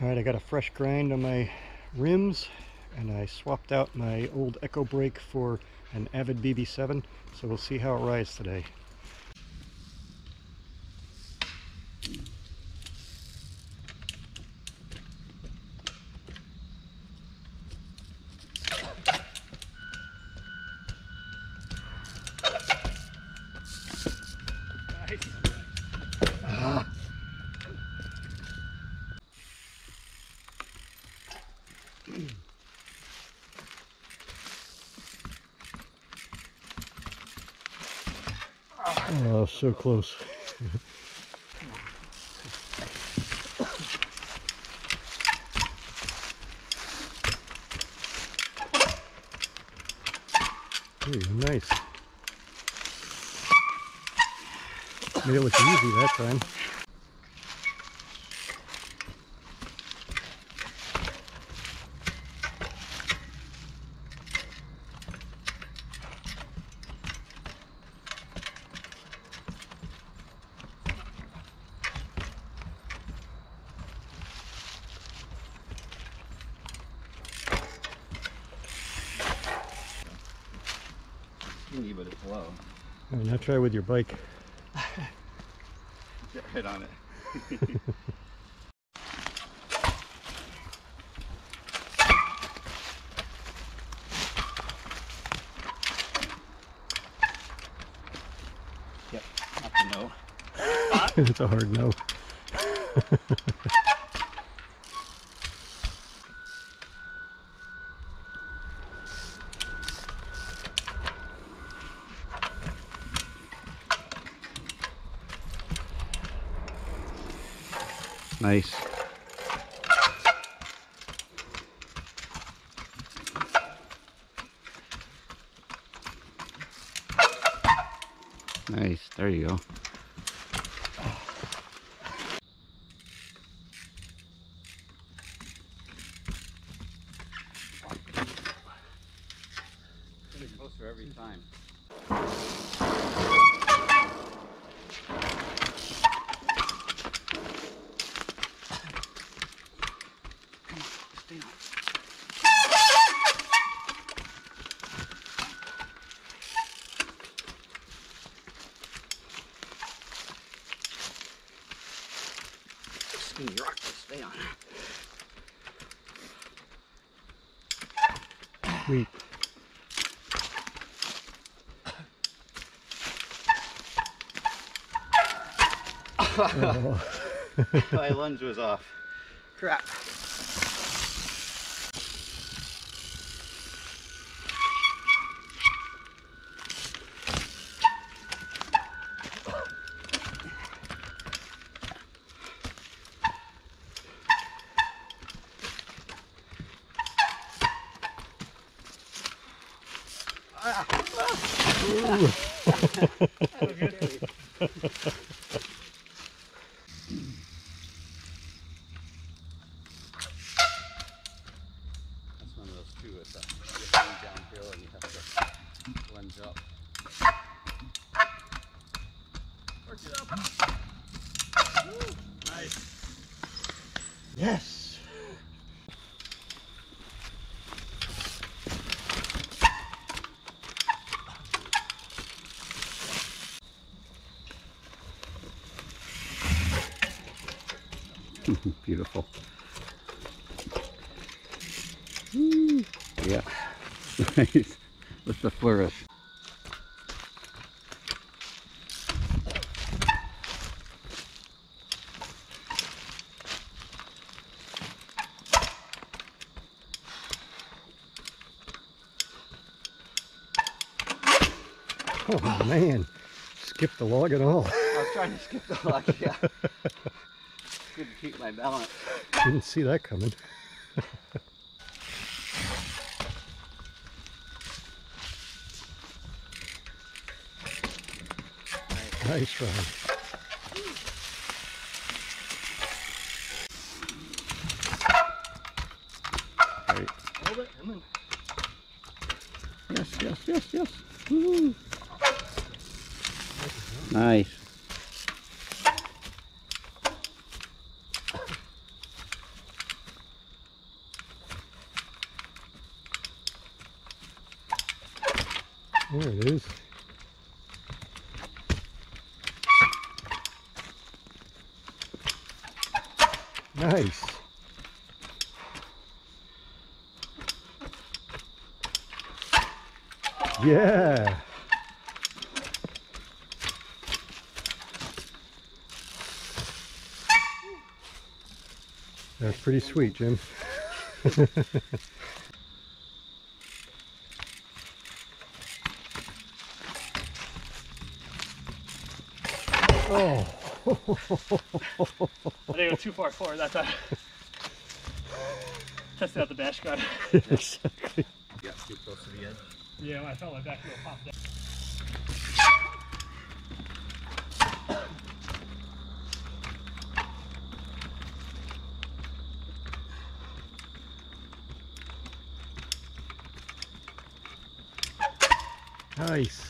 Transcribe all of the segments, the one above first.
All right, I got a fresh grind on my rims and I swapped out my old Echo brake for an Avid BB7, so we'll see how it rides today. Oh, so close. Hey, nice. Made it look easy that time. Skinny, but it's low. All right, now try with your bike. Get right on it. yep, up to no. it's a hard no. Nice. Nice, there you go. Every time. Sweet. Oh, My lunge was off. Crap. That's one of those too. It's a downhill and you have to lunge up. Work it up. Woo, nice. yes. Beautiful. Woo. Yeah. Nice. With the flourish. Oh man, skip the log at all. I was trying to skip the log, yeah. It's good to keep my balance. Didn't see that coming. Nice ride. Right. Yes, yes, yes, yes. Woo. Nice. There it is. Nice. Yeah. That's pretty sweet, Jim. oh. I didn't go too far forward that time. Tested out the bash guard. exactly. Yeah, too close to the edge. Yeah, when I felt my back wheel pop down. Nice.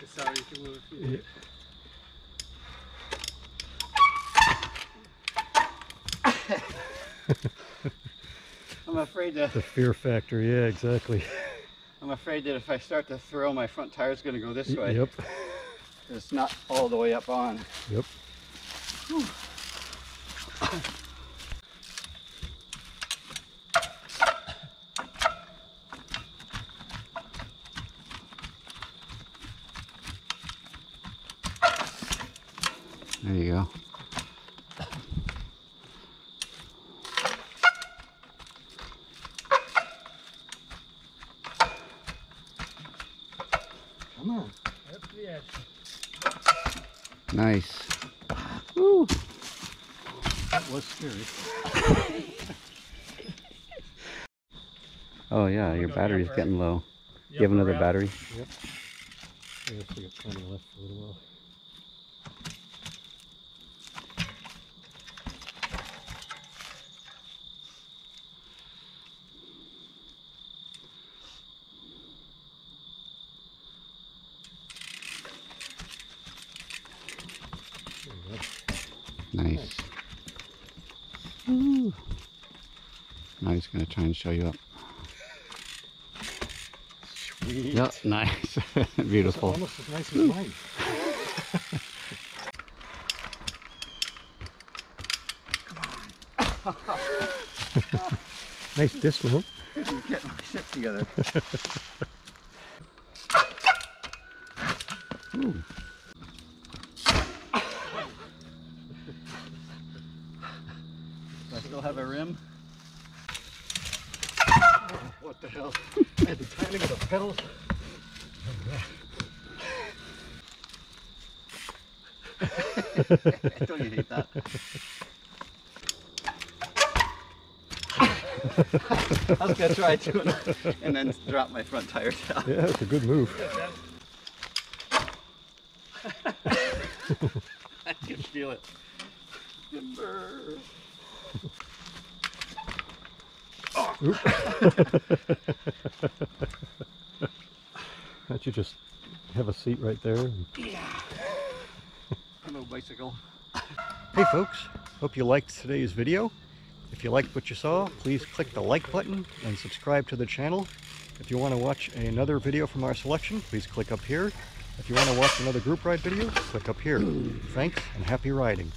You got another inch or you can if you need. I'm afraid that The fear factor, yeah, exactly. I'm afraid that if I start to throw, my front tire's going to go this way. Yep, It's not all the way up on. yep. There you go. Come on. Up to the edge. Nice. Woo. That was scary. Oh yeah, your battery's getting low. Yep, you have another battery? Yep. I guess we got plenty left for a little while. Nice. Woo. Now he's gonna try and show you up. Sweet. Yep, nice. It's Beautiful. almost as nice as mine. nice dismount. Get my shit together. Ooh. Do I still have a rim? What the hell? I had the timing of the pedals. Don't you hate that? I was gonna try to and, and then drop my front tire down. Yeah, that's a good move. I can feel it. Oop. Can't you just have a seat right there? and- No bicycle. Hey folks, hope you liked today's video. If you liked what you saw, please click the like button and subscribe to the channel. If you want to watch another video from our selection, please click up here. If you want to watch another group ride video, click up here. Thanks and happy riding.